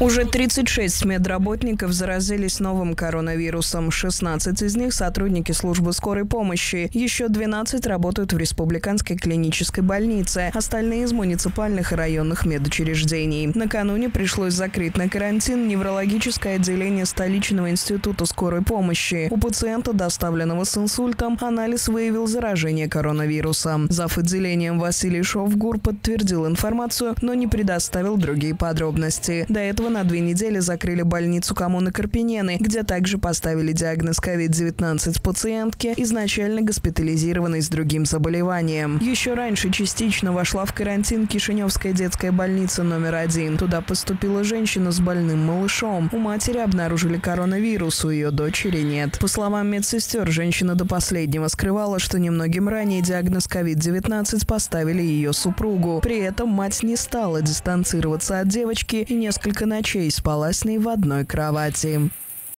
Уже 36 медработников заразились новым коронавирусом. 16 из них – сотрудники службы скорой помощи. Еще 12 работают в республиканской клинической больнице. Остальные из муниципальных и районных медучреждений. Накануне пришлось закрыть на карантин неврологическое отделение столичного института скорой помощи. У пациента, доставленного с инсультом, анализ выявил заражение коронавирусом. Зав. отделением Василий Шовгур подтвердил информацию, но не предоставил другие подробности. До этого на две недели закрыли больницу коммуны Карпинены, где также поставили диагноз COVID-19 пациентке, изначально госпитализированной с другим заболеванием. Еще раньше частично вошла в карантин Кишиневская детская больница номер один. Туда поступила женщина с больным малышом. У матери обнаружили коронавирус, у ее дочери нет. По словам медсестер, женщина до последнего скрывала, что немногим ранее диагноз COVID-19 поставили ее супругу. При этом мать не стала дистанцироваться от девочки и несколько ночей спала с ней в одной кровати.